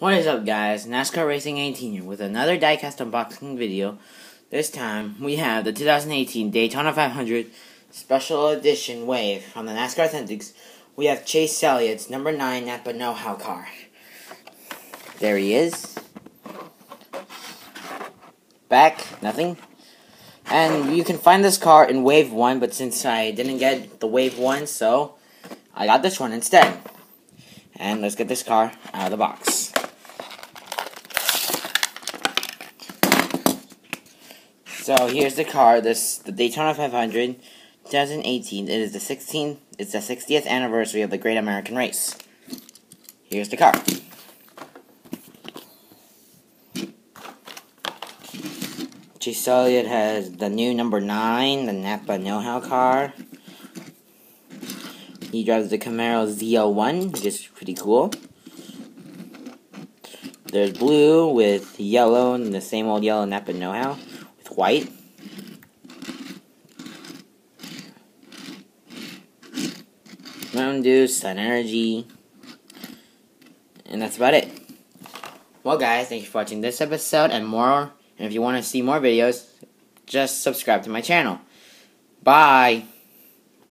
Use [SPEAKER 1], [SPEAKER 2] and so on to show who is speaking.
[SPEAKER 1] What is up guys, NASCAR Racing 18 here with another diecast unboxing video. This time we have the 2018 Daytona 500 Special Edition Wave from the NASCAR Authentics. We have Chase Elliott's number 9 Napa Know-How car. There he is. Back, nothing. And you can find this car in Wave 1, but since I didn't get the Wave 1, so I got this one instead. And let's get this car out of the box. So here's the car. This the Daytona 500, 2018. It is the 16th. It's the 60th anniversary of the Great American Race. Here's the car. Chase Elliott has the new number nine, the Napa Know-How car. He drives the Camaro ZL1, which is pretty cool. There's blue with yellow and the same old yellow Napa Know-How white. Mountain Dew, Sun Energy. And that's about it. Well, guys, thank you for watching this episode and more. And if you want to see more videos, just subscribe to my channel. Bye.